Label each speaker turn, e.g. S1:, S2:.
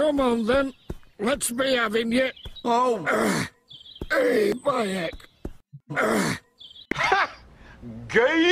S1: Come on then. Let's be having you.
S2: Oh, uh,
S1: Hey, Bayek. Uh.
S3: Gay!